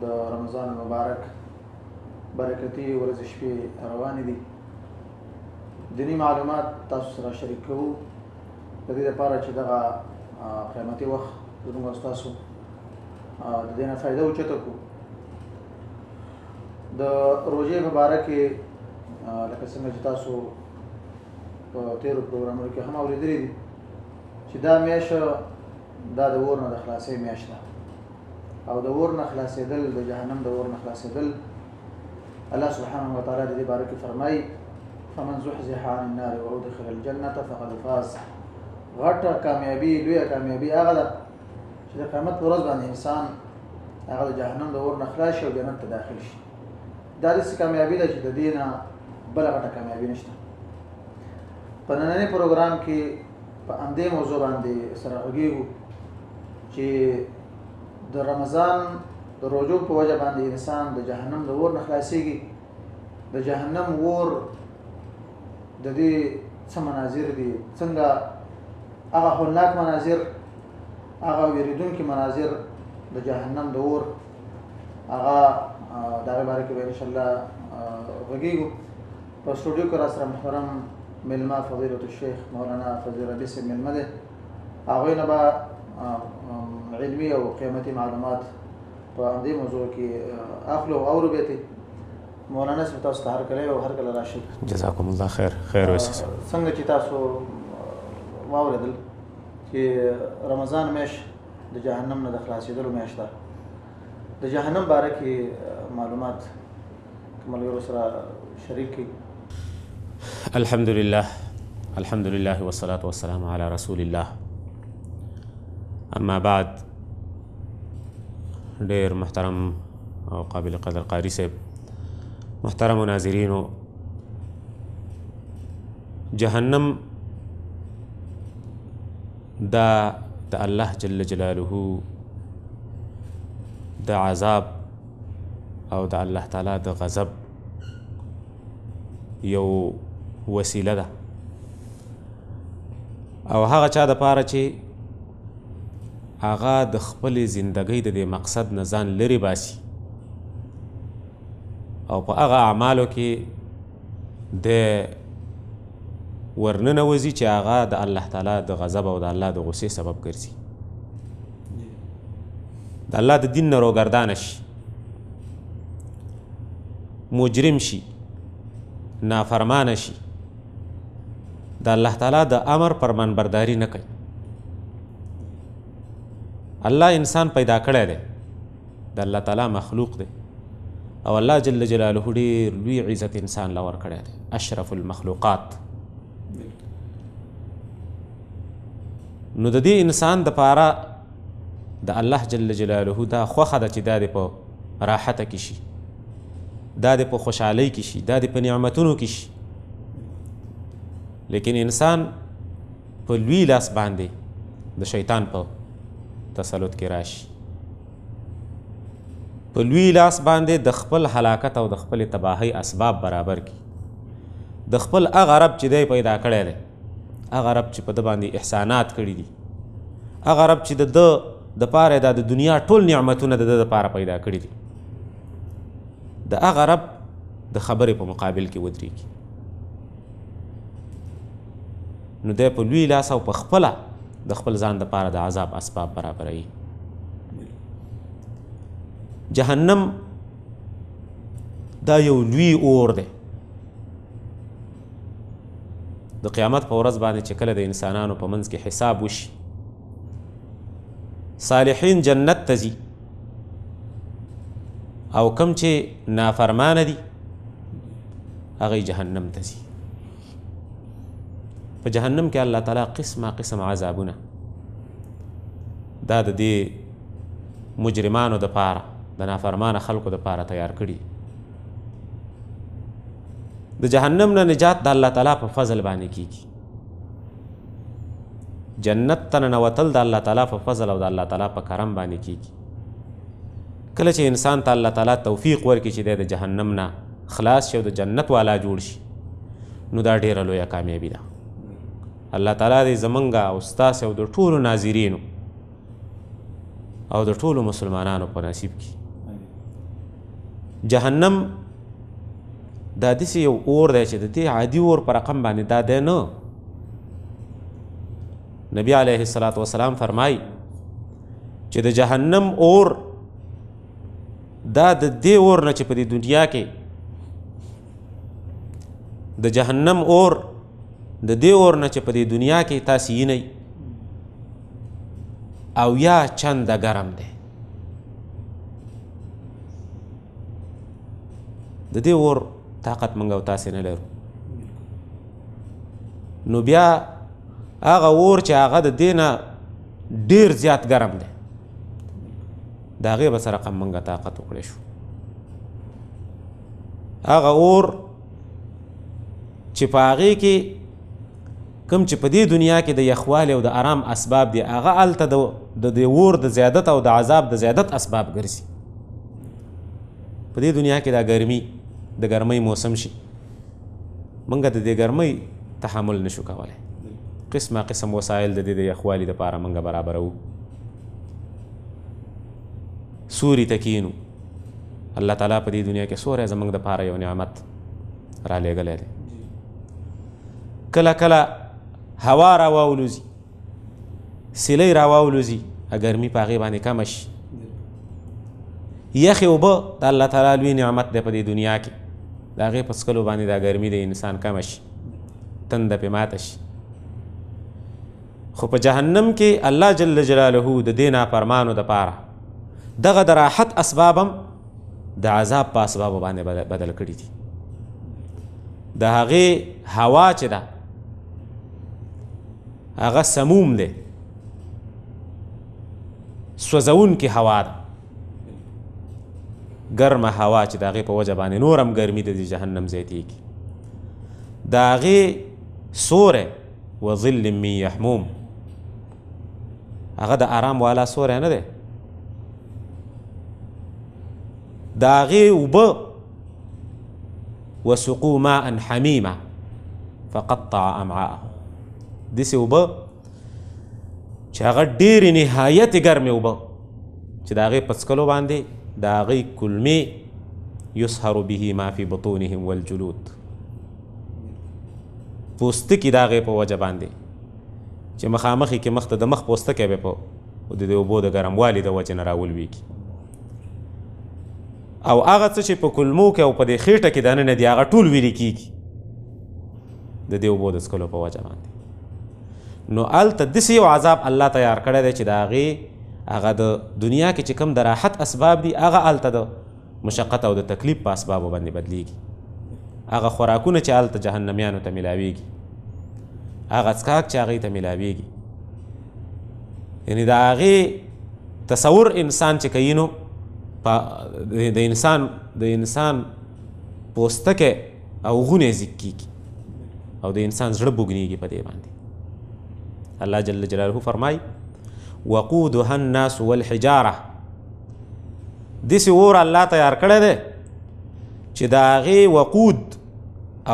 د رمضان المبارک برکتی ورځ شپې روان دي دینی معلومات تاسو سره شریک کوو د دې لپاره چې دغه قیمتي وخت زموږ تاسو د دې نه فائدہ اوچته کو د روزې په اړه کې لکه څنګه چې تاسو په تیرو پروګرامونو کې هم اوریدلې دي چې دا میاش دا د ورنه د خلاصې میاش ده او د اور نه خلاصېدل د جهنم د اور نه خلاصېدل الله سبحانه و تعالی د دې باره کې فرمایي فمن زحزح عن النار وادخل الجنه فقد فاز غټه کامیابی لویه کامیابی هغه ده چې د قیامت پر ورځ باندې انسان هغه د جهنم د اور نه خلاص شي او جنت ته داخل شي دا داسې کامیابی ده چې د دې نه بله غټه کامیابی نشته په نننې پروګرام کې په همدې موضوع باندې سره غږیږو چې د رمضان د روزو په وجه باندې انسان د جهنم د اور نه خلاصيږي د جهنم اور د دې څه مناظر دي څنګه هغه هولناک مناظر هغه ویریدونکو مناظر د جهنم د اور هغه دغه باره کې ان شاء الله غږیږو په استودیو کې راسره محترم ملما فضیلت الشیخ مولانا فضل ربی سے ملما ده هغه نه با علمي او قیمتي معلومات په دې موضوع کې اخلو او ربېته مولانا سره تاسو ته هر کله او هر کله راشي جزاکم الله خیر خیر وسه څنګه چې تاسو واوریدل چې رمضان مېش د جهنم نه د خلاصېدلو مېش ده د جهنم باره کې معلومات ملګرو سره شریک کړئ الحمدلله الحمدلله والصلاة والسلام على رسول الله اما بعد ډیر محترم او قابل قدر قاری صاحب محترم و ناظرین و جهنم دا د الله جل جلاله د عذاب او د الله تعالی د غضب یو وسیله ده او هغه چا د پاره چې هغه د خپل زندګۍ د دې مقصد نه ځان لري باسي او په هغه اعمالو کې دی ورننوځي چې هغه د الله تعالی د غضب او د الله د غصې سبب ګرځي د الله د دین نه روګردانه شي مجرم شي نافرمانه شي د الله تعالی د امر پرمنبرداری نه کوي الله انسان پیدا کړی دی د الله تعالی مخلوق دی او الله جل جلاله ډیر لوی عزت انسان لور کړی دی اشرف المخلوقات نو د دې انسان د پاره د الله جل جلاله دا خوخه ده چې دا د په راحت کې شي دا د په خوشحالۍ کې شي دا د په نعمتونو کې شي لیکن انسان په لوی لاس باندې د شیطان په تسلط کې راشي په لوی لاس باندې د خپل هلاکت او د خپل تباهی اسباب برابر کی د خپل هغه رب چې دی پیدا کړی دی هغه رب چې په د باندې احسانات کړي دي هغه رب چې د د د پاره د دنیا ټول نعمتونه د د لپاره پیدا کړي دي د هغه رب د خبرې په مقابل کې ودرېږي نو دی په لوی لاس او په خپله د خپل ځان د پاره د عذاب اسباب برابروي جهنم دا یو لوی اور دی د قیامت په ورځ باندې چې کله د انسانانو په منځ کې حساب وشي صالحین جنت ته ځي او کم چې نافرمانه دي هغه جهنم ته ځي په جهنم کې الله تعالی قسمه قسم عذابونه دا د دې مجرمانو د پاره د نافرمانه خلکو د پاره تیار کړي د جهنم نه نجات د الله تعالی په فضل باندې کیږي جنت ته ننوتل د الله تعالی په فضل او د الله تعالی په کرم باندې کیږي کله چې انسان ته الله تعالی توفیق ورکړي چې د جهنم نه خلاص شي او د جنت والا جوړ شي نو دا ډیره لویه کامیابي ده الله تعالی دې زمونږ او ستاسو او د ټولو ناظرینو او د ټولو مسلمانانو په نصیب کړي جهنم دا داسې یو اور دی چې د دې عادي اور په رقم باندې دا دی نه نبی علیه الصلاۃ والسلام فرمای چې د جهنم اور دا د دې اور نه چې په دې دنیا کې د جهنم اور د دې اور نه چې په دې دنیا کې تاسو یې نه او یا چنده ګرم دی د دې اور طاقت منګه او تاسو نه لرو نو بیا هغه اور چې هغه د دینه ډیر زیات ګرم دی دا غي بسره قم منګه طاقت وکړې شو هغه اور چې پاغي کې کوم چې په دې دنیا کې د یخوالي او د آرام اسباب دي هغه هلته د د دې اور د زیادت او د عذاب د زیادت اسباب ګرځي په دې دنیا کې دا ګرمي د ګرمۍ موسم شي منګه د دې ګرمۍ تحمل نشو کولای قسمه قسم وسایل د دې د یخوالي لپاره منګه برابرو سوري تکینو الله تعالی په دې دنیا کې سورې زمنګ د پاره یو نعمت را لېګلې کله کله هوا را واولوزي سیلۍ را واولوزي ګرمي په هغې باندې کمه شي یخې اوبه د الله تعالی لوی نعمت دی په دې دنیا کې د هغې په څکلو باندې دا ګرمي د انسان کمه شي تنده پې ماته شي خو په جهنم کې الله جل جلاله د دې نافرمانو دپاره دغه د راحت اسباب هم د عذاب په اسباب باندې بدل کړی دي د هغه هوا چې ده هغه سموم دی سوزون کې هوا ده ګرمه هوا چې د هغې په وجه باندې نور هم ګرمي د جهنم زیاتېږي د هغې سوری وظل من یحموم هغه د آرام والا سوری نه دی د هغې اوبه وسقو ماء حمیما فقطع امعاءه داسې اوبه چې هغه ډېرې نهایت ګرمې اوبه چې د هغې په څکلو باندې د هغې کلمې یسهر به ما فی بطونهم والجلود پوستکي د هغې په وجه باندې چې مخامخ یې کې مخ ته د مخ پوستکی به په د دې اوبو د ګرموالي د وجې نه راولوېږي او هغه څه چې په کلمو کې او په دې خېټه کې دننه دي هغه ټول ویلي کېږي د دې اوبو د څکلو په وجه باندې نو هلته داسې یو عذاب الله تیار کړی دی چې د هغې هغه د دنیا کې چې کوم د راحت اسباب دي هغه هلته د مشقت او د تکلیف په اسبابو باندې بدلیږي هغه خوراکونه چې هلته جهنمیانو ته ملاویږي هغه څکاک چې هغې ته ملاویږي یعنی د هغې تصور انسان چې کوي نو د انسان د انسان پوستکی او غونه ځیک کیږي او د انسان زړه بوګنیږي په دې باندې الله جل جلاله فرمای وقودها الناس والحجاره دسی اور الله تیار کړی دی چې دا غي وقود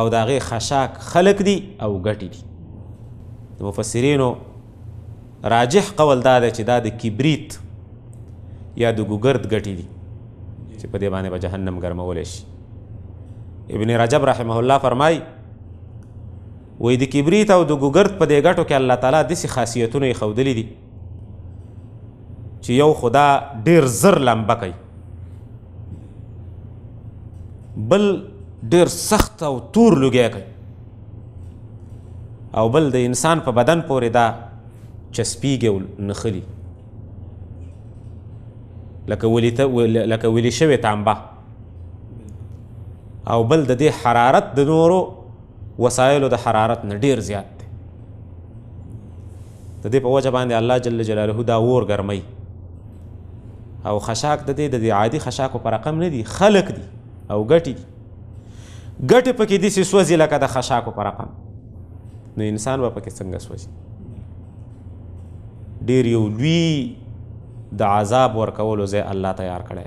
او دا غي خشاک خلق دي او غټي دي د مفسرینو راجح قول دا دی چې دا د کبریت یا د ګوګرد غټي دي چې په دې باندې به جهنم ګرمول شي ابن رجب رحمه الله فرمای وې د کبریت او د ګوګرد په دې غټو کې الله تعالی د سي خاصیتونه خودلې دي چې یو خدا ډیر زر لمبه کوي بل ډیر سخت او تور لګیا کوي او بل د انسان په بدن پورې دا چسپیږي او نخلي لکه ولی لکه ولی شوی تانبه او بل د دې حرارت د نورو وسایلو د حرارت نه ډیر زیات د دې په وجه باندې الله جل جلاله دا اور ګرمي او خشاک د دې د عادي خشاکو پر رقم نه دي خلق دي او ګټي دي ګټي پکې دي چې سوځي لکه د خشاکو پر رقم نو انسان به پکې څنګه سوځي ډیر یو لوی د عذاب ورکولو ځای الله تیار کړی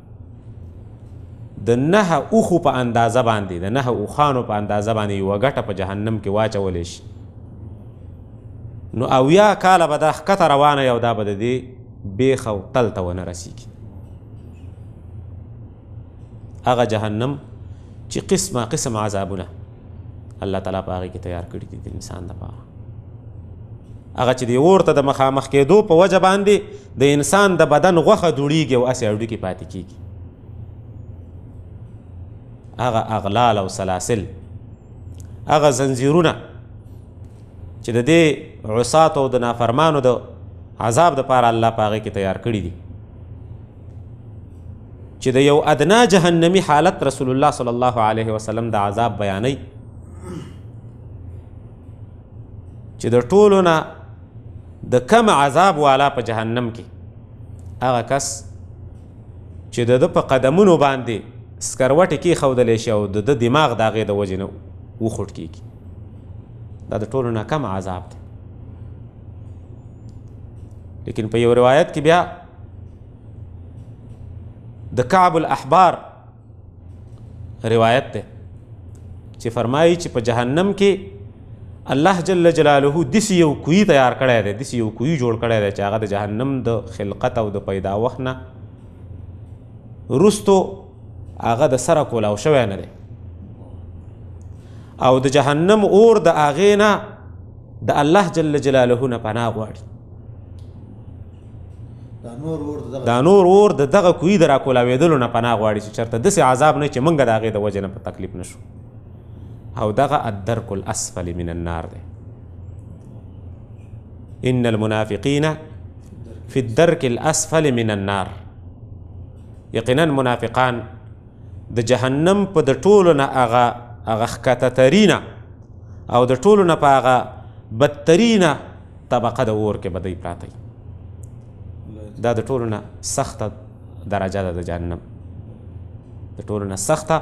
د نه اوخو په اندازه باندې د نه اوخانو په اندازه باندې یو غټه په جهنم کې واچول شي نو او یا کاله به دا ښکته روانه یو دا به د دې بیخ او تل ته ونه رسیږي هغه جهنم چې قسمه قسم عذابونه الله تعالی په هغه کې تیار کړی دی د انسان لپاره هغه چې دی ورته د مخامخ کېدو په وجه باندې د انسان د بدن غوخه دوړیږي او اسې اړو کې پاتې کیږي هغه اغلال او سلاسل هغه زنجیرونه چې د دې عصات او د نافرمانو د عذاب د پاره الله پاغه کې تیار کړی دي چې د یو ادنا جهنمی حالت رسول الله صلی الله علیه وسلم د عذاب بیانوي چې د ټولو نه د کم عذاب والا په جهنم کې هغه کس چې د ده په قدمونو باندې سکروټې کې ښودلی شي او د ده دماغ د هغې د وجې نه وخوټ کېږي دا د ټولو نه کم عذاب دی لیکن په یو روایت کې بیا د کعب الاحبار روایت ده چې فرمایي چې په جهنم کې الله جل جلاله د سی یو کوی تیار کړی دی د سی یو کوی جوړ کړی دی چې هغه د جهنم د خلقت او د پیدا وخت نه رستو هغه د سره کولاو شوی نه دی او د جهنم اور د هغې نه د الله جل جلاله نه پناه غواړي دا نور ور د دغه کوی درا کولاویدلو نه پناه غواړي چې چرته دسه عذاب نه چې منګه داغه د وجه نه په تکلیف نشو او دغه الدرک الاسفل من النار دی ان المنافقین فی الدرک الاسفل من النار یقینا منافقان د جهنم په د ټولو نه هغه هغه ښکته ترینه او د ټولو نه په هغه بدترینه طبقه د اور کې بدی پراته دا د ټولو نه سخته درجه ده د جهنم د ټولو نه سخته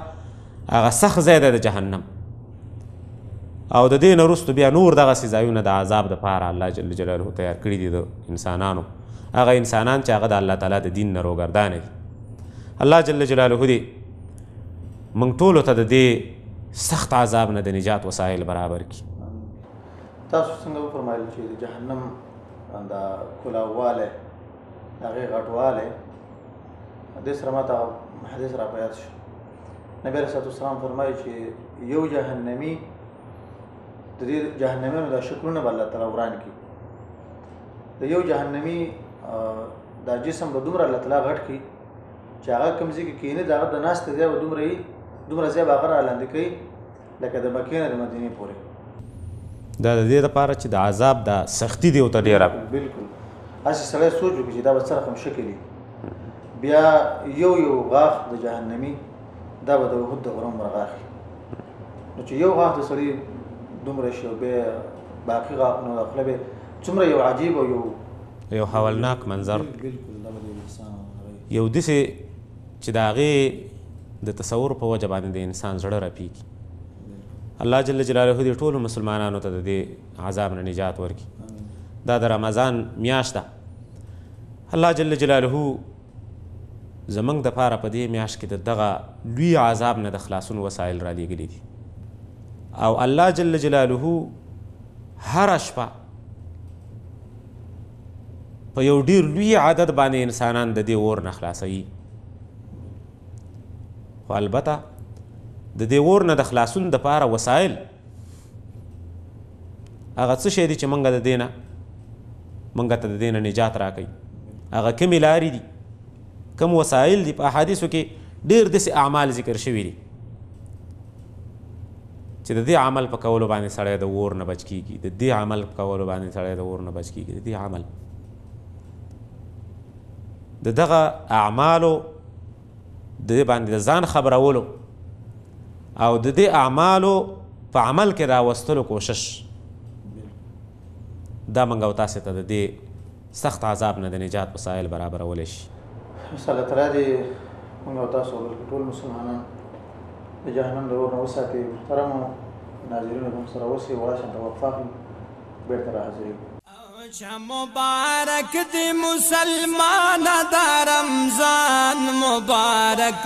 هغه سخت ځای دی د جهنم او د دې نه وروسته بیا نور دغسې ځایونه د عذاب دپاره الله جل جلاله تیار کړي دي د انسانانو هغه انسانان چې هغه د الله تعالی د دین نه روګردانه دي الله جل جلاله دې موږ ټولو ته د دې سخت عذاب نه د نجات وسایل برابر کړي تاسو څنګه وفرمایل چې د جهنم د کلاواله هغه غټواله د سره ماته حدیث را پیدا شو نبی رسول الله صلی الله فرمایي چې یو جهنمی د دې جهنمونو د شکلونه بل تعالی وران کی د یو جهنمی دا جسم به دومره الله تعالی غټ کی چې هغه کمزې کې کینې دا د ناس ته دی او دومره دومره زیب هغه لاندې کوي لکه د مکې نه د مدینې پورې دا د دې لپاره چې د عذاب دا سختی دی او ته ډیره بالکل اسی سره سوچ وکړي چې دا به سره کوم شکل دی بیا یو یو غاخ د جهنمی دا به د وحود د غرم مرغاخ نو چې یو غاخ د سړي دومره شي به باقي غاخ نو خپل به څومره یو عجیب او یو یو حوالناک منظر بالکل یو دسه چې د هغې د تصور په وجه باندې د انسان زړه رپیږي الله جل جلاله دې ټولو مسلمانانو ته د دې عذاب نه نجات ورکړي دا د رمضان میاشت ده الله جل جلاله زمنګ د پاره په دې میاش کې د دغه لوی عذاب نه د خلاصون وسایل را لېږلي دي او الله جل جلاله هر شپه په یو ډیر لوی عدد باندې انسانان د دې اور نه خلاصوي خو البته د دې اور نه د خلاصون د پاره وسایل هغه څه شي دي چې مونږ د دینه مونږ ته د دینه نجات راکړي هغه کومې لارې دي کوم وسایل دي په احادیثو کې ډېر داسې اعمال ذکر شوي دي چې د دې عمل په کولو باندې سړی د اور نه بچ کیږي د دې عمل په کولو باندې سړی د اور نه بچ کیږي د دې عمل د دغه اعمالو د دې باندې د ځان خبرولو او د دې اعمالو په عمل کې راوستلو کوشش دا موږ او تاسې ته د دې سخت عذاب نه د نجات وسایل برابرولی شي. بس الله تعالی دې موږ او تاسو بلکې ټول مسلمانان د جهنم د اور نه وساتي. محترمو ناظرینو زموږ سره اوسئ، وړه شان ته وقفه اخلو، بېرته راحاضرېږو. روژه مبارک دی مسلمانه دا رمضان مبارک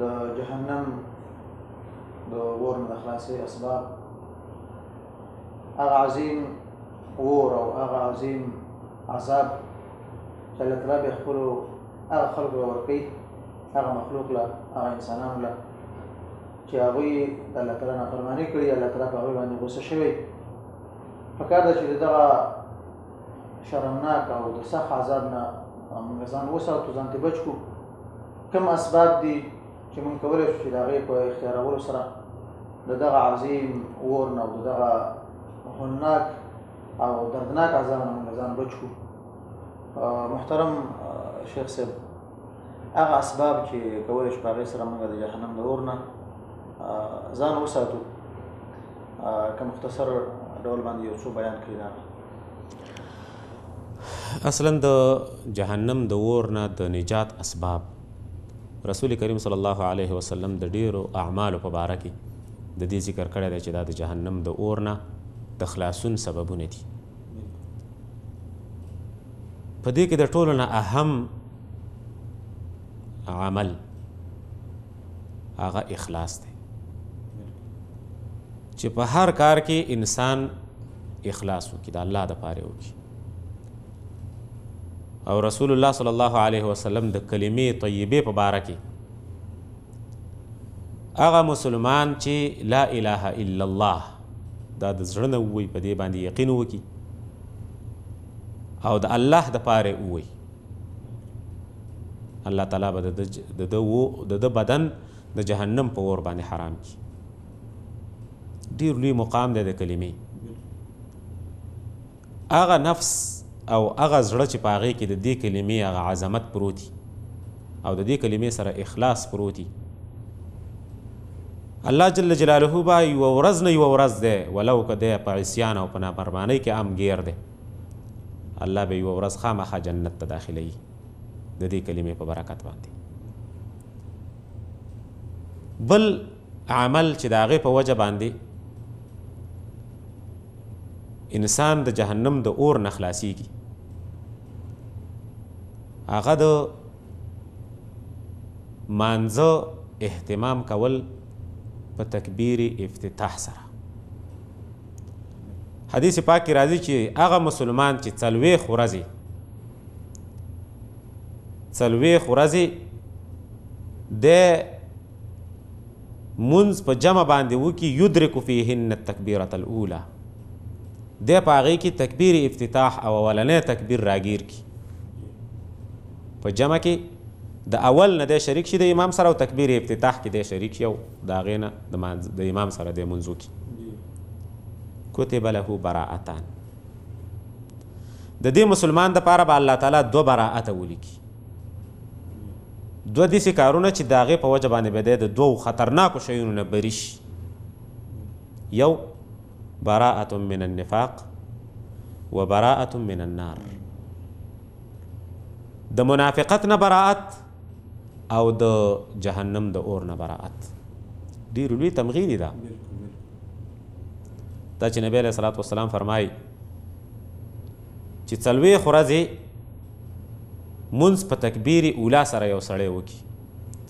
د جهنم د ور نه د خلاصې اسباب هغه عظیم ور او هغه عظیم عذاب چې الله تعالی به خپل هغه خلق له ورکی هغه مخلوق له هغه انسانانو له چې هغه د الله تعالی نه فرمانی کړی الله تعالی په هغه باندې غوسه شوی په کار ده چې دغه شرمناک او د سخت عذاب نه موږ ځان وساتو ځان ته بچو کوم اسباب دي چې مونږ کولای شو چې د هغې په اختیارولو سره د دغه عظیم اور نه او د دغه هنناک او دردناک عذاب نه مونږ ځان بچ کو محترم شیخ صاحب هغه اسباب چې کولای شو هغې سره مونږ د جهنم د اور نه ځان وساتو که مختصر ډول باندې یو څو بیان کړي دا اصلا د جهنم د اور نه د نجات اسباب رسول کریم صلی الله علیه وسلم د ډیرو اعمالو په باره کې د دې ذکر کړی دی چې دا د جهنم د اور نه د خلاصون سببونه دي په دې کې د ټولو نه اهم عمل هغه اخلاص دی چې په هر کار کې انسان اخلاص وکړي د الله د پاره وکړي او رسول الله صلی الله علیه وسلم د کلمې طیبه په باره کې هغه مسلمان چې لا اله الا الله دا د زړه نه ووي په دې باندې یقین وکړي او د الله د پاره ووي الله تعالی به د د د و د د بدن د جهنم په اور باندې حرام کی ډیر لوی مقام دی د کلمې هغه نفس او هغه زړه چې پاغې کې د دې کلمې هغه عظمت پروتي او د دې کلمې سره اخلاص پروتي الله جل جلاله با یو ورځ نه یو ورځ ده ولو کده په عصیان او په نافرمانی کې ام غیر ده الله به یو ورځ خامخا جنت ته داخلوي د دې کلمې په برکت باندې بل عمل چې د هغې په وجه باندې انسان د جهنم د اور نه خلاصیږي هغه د مانځه اهتمام کول په تکبیر افتتاح سره حدیث پاک کې راځي چې هغه مسلمان چې څلوېښت ورځې څلوېښت ورځې د منځ په جمع باندې وکي یدرک فیهن التکبیرة الاولی د په هغې کې تکبیر افتتاح او اولنې تکبیر راګیر کی په جمع کې د اول نه د شریک شي د امام سره او تکبیر افتتاح کې د شریک شي او د هغې نه د امام سره د منځو کې کتب له براءتان د دې مسلمان د پاره به با الله تعالی دو براءت ولیکي دو داسې کارونه چې د هغې په وجه باندې به دی د دوو خطرناکو شیونو نه بري شي یو براءة من النفاق و براءة من النار د منافقت نه براءت او د جهنم د اور نه براءت ډیر لوی تمغیری ده دا چې نبی علیه الصلاۃ والسلام فرمایي چې څلوې خورځې منځ په تکبیر اولا سره یو سړی وکي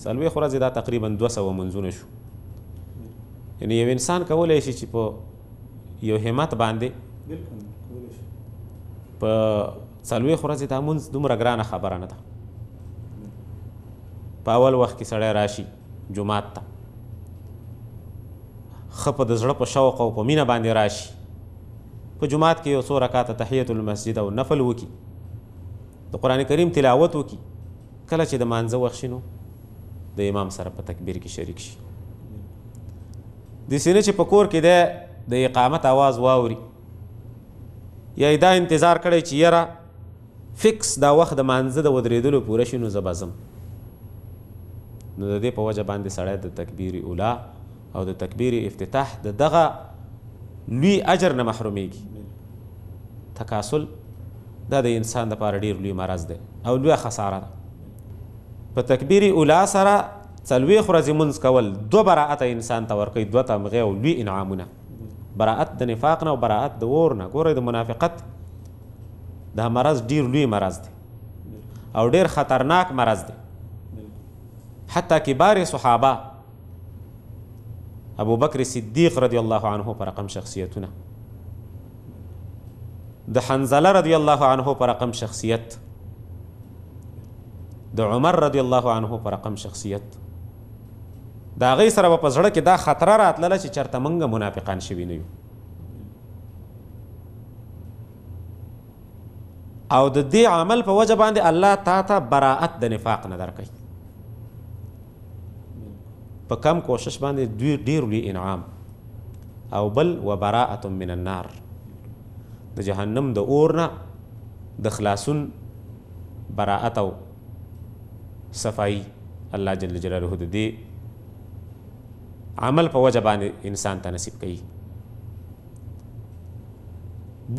څلوې خورځې دا تقریبا 200 منځونه شو یعنی یو انسان کولای شي چې په یو همت باندې په څلوېښت ورځې دا مونځ دومره ګرانه خبره نه ده په اول وخت کې سړی راشي جماعت ته ښه په د زړه په شوق او په مینه باندې راشي په جماعت کې یو څو رکعاته تحیت المسجد او نفل وکي د قران کریم تلاوت وکي کله چې د مانځه وخت شینو د امام سره په تکبیر کې شریک شي د سینې چې په کور کې ده د اقامت आवाज واوري یا دا انتظار کړی چې یاره فکس دا وخت د مانځه د ودرېدلو پوره شي نو زه به ځم نو د دې په وجه باندې سړی د تکبیر اولا او د تکبیر افتتاح د دغه لوی اجر نه محرومېږي تکاسل دا د انسان لپاره ډیر لوی مرض دی او لوی خساره ده په تکبیر اولا سره څلوېښت ورځې مونځ کول دوه براعته انسان ته ورکوي دوه تمغې او لوی انعامونه براءت د نفاق نه او براءت د اور نه ګورئ د منافقت دا مرض ډیر لوی مرض دی او ډیر خطرناک مرض دی حتی کبار صحابه ابو بکر صدیق رضی الله عنه پر رقم شخصیتونه د حنزله رضی الله عنه پر رقم شخصیت د عمر رضی الله عنه پر رقم شخصیت د هغوی سره به په زړه کې دا خطره راتلله چې چرته مونږ منافقان شوي نه یو او د دې عمل په وجه باندې الله تا ته براءت د نفاق نه درکوي په کم کوشش باندې دوی ډیر لوی انعام او بل و براءت من النار د جهنم د اور نه د خلاصون براءت او صفائی الله جل جلاله د دې عمل په وجه باندې انسان ته نصیب کوي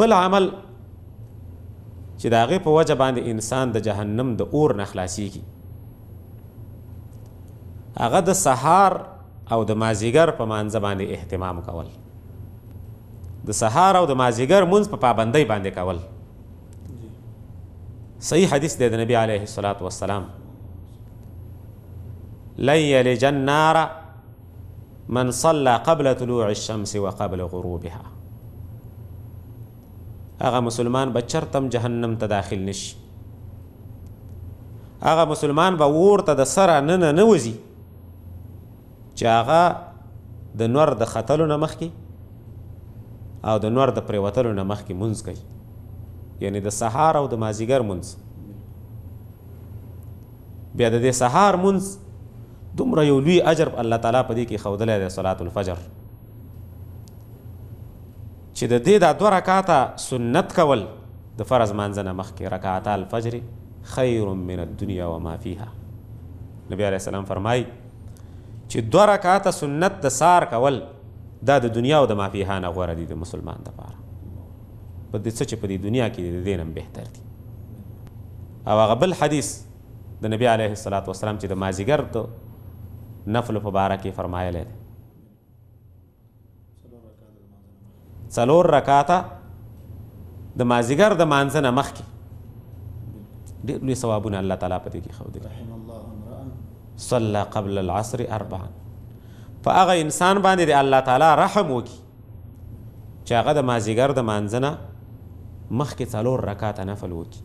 بل عمل چې د هغې په وجه باندې انسان د جهنم د اور نه خلاصیږي هغه د سهار او د مازیګر په مانځه باندې اهتمام کول د سهار او د مازیګر منځ په پابندۍ باندې کول صحیح حدیث دی د نبی علیه الصلاۃ والسلام لن یلج النار من صلى قبل طلوع الشمس وقبل غروبها هغه مسلمان به چرتم جهنم ته داخل نشي هغه مسلمان به ورته د سره نه نه وځي چې هغه د نور د ختلو نه مخکې او د نور د پرېوتلو نه مخکې مونځ کوي یعنی د سهار او د مازیګر مونځ بیا د دې سهار مونځ دومره یو لوی اجر الله تعالی په دې کې ښودلی دی صلات الفجر چې د دې دا دوه رکعاته سنت کول د فرض مانځه نه مخکې رکعاتا الفجر خیر من الدنیا وما فیها نبی علیه السلام فرمایي چې دوه رکعته سنت د سار کول دا د دنیا او د مافیها نه غوره دي د مسلمان لپاره په دې څه چې په دې دنیا کې د دینم بهتر دي او هغه بل حدیث د نبی علیه الصلاۃ والسلام چې د مازیګر د نفل په باره کې فرمایلی دی څلور رکعاته د مازیګر د مانځه نه مخکې ډېر لوی ثوابونه الله تعالی په دې کې ښودلي صلی قبل العصر اربعا په هغه انسان باندې د الله تعالی رحم وکړي چې هغه د مازیګر د مانځه نه مخکې څلور رکعاته نفل وکړي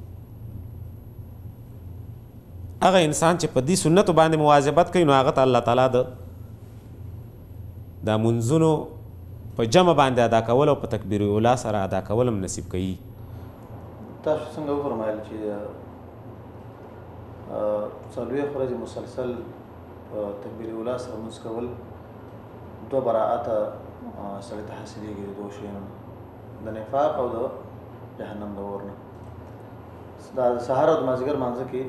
هغه انسان چې په دې سنتو باندې مواظبت کوي نو هغه ته الله تعالی د د مونځونو په جمع باندې ادا کول او په تکبیر اولا سره ادا کول هم نصیب کوي تاسو څنګه وفرمایل چې څلوېښت ورځې مسلسل تکبیر اولا سره مونځ کول دوه براعت سړی ته حاصلېږي د دوه شیانو د نفاق او د جهنم د اور نه دا د سهار او د مازدیګر مانځه کې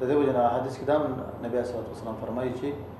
د دې وجه نه حدیث کې دا نبی صلی الله علیه وسلم فرمایي چې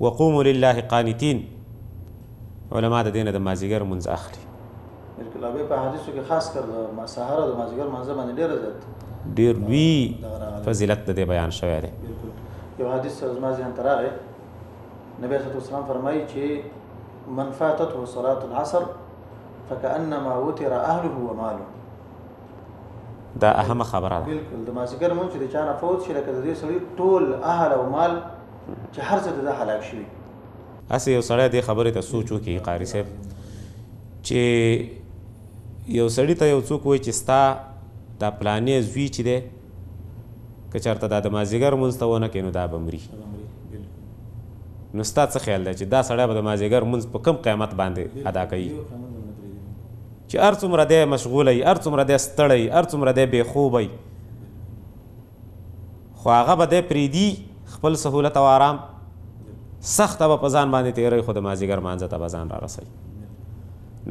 وقوموا لله قانتين علما د دې نه د مازیګر مونځ اخلي انقلابي په حدیثو کې خاص کر د سهار او د مازیګر مونځ باندې ډېر زیات ډېر لوی فضیلت د دې بیان شوی دی یو حدیث زما ذهن ته راغی نبی صلی الله علیه وسلم فرمایي چې من فاتته صلاه العصر فكانما وتر اهله وماله دا اهمه خبره ده بالکل د مازیګر مونږ چې د چانه فوت شي لکه د دې سړي ټول اهل او مال چې هر څه دده هلاک شوي. هسې یو سړی دې خبرې ته سوچ وکړي قاري صاحب چې یو سړي ته یو څوک وایي چې ستا دا پلانې زوی چې دی که چېرته دا د مازدیګر لمونځ ته ونه کړي نو دا به مري نو ستا څه خیال دی چې دا سړی به د مازدیګر لمونځ په کوم قیمت باندې ادا کوي چې هر څومره دی مشغوله وي هر څومره دی ستړی وي هر څومره دی بې خوبه وي خو هغه به دی پرېږدي خپل سهولت او آرام سخته به په ځان باندې تېروي خو د مازیګر لمانځه ته به ځان را رسوي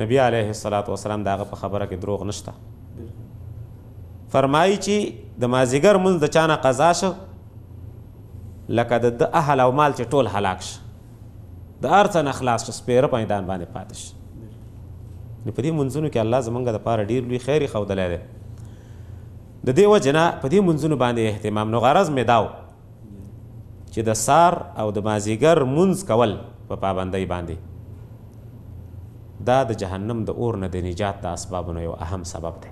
نبی علیه الصلاة والسلام د هغه په خبره کې دروغ نشته فرمایي چې د مازیګر مونځ د چا نه قضا شو لکه د ده اهل او مال چې ټول هلاک شي د هر څه نه خلاص شو سپېره په میدان باندې پاتې شي نو په دې مونځونو کې الله زمونږ دپاره ډېر لوی خیر یې ښودلی دی د دې وجې نه په دې مونځونو باندې اهتمام نو غرض مې داو چې د سار او د مازیګر مونځ کول په پابندۍ باندې دا د جهنم د اور نه د نجات د اسبابو نه یو اهم سبب دی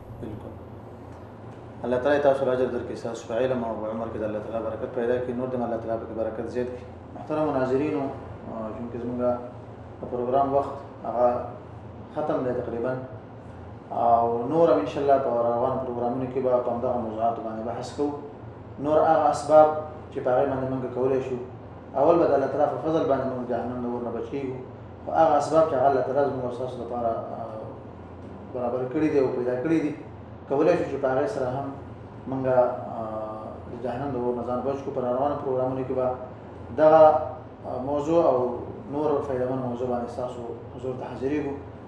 الله تعالی تاسو راځي درکې تاسو په علم او عمر کې د الله تعالی برکت پیدا کړي نور د الله تعالی په برکت زیات کړي محترم ناظرینو چې زموږ په پروګرام وخت هغه ختم دی تقریبا او نور هم ان شاء الله په روانو پروګرامونو کې به په همدغه موضوعاتو باندې بحث کوو نور هغه اسباب چې په هغه باندې موږ کولای شو اول به د الله تعالی په فضل باندې موږ جهنم نه ورنه بچیږو خو هغه اسباب چې الله تعالی زموږ اساس لپاره برابر کړی دی او پیدا کړی دی کولای شو چې په هغه سره هم موږ د جهنم د ورنه ځان بچو پر روانو پروګرامونو کې به دغه موضوع او نور فائدمن موضوع باندې تاسو حضور ته حاضرېږو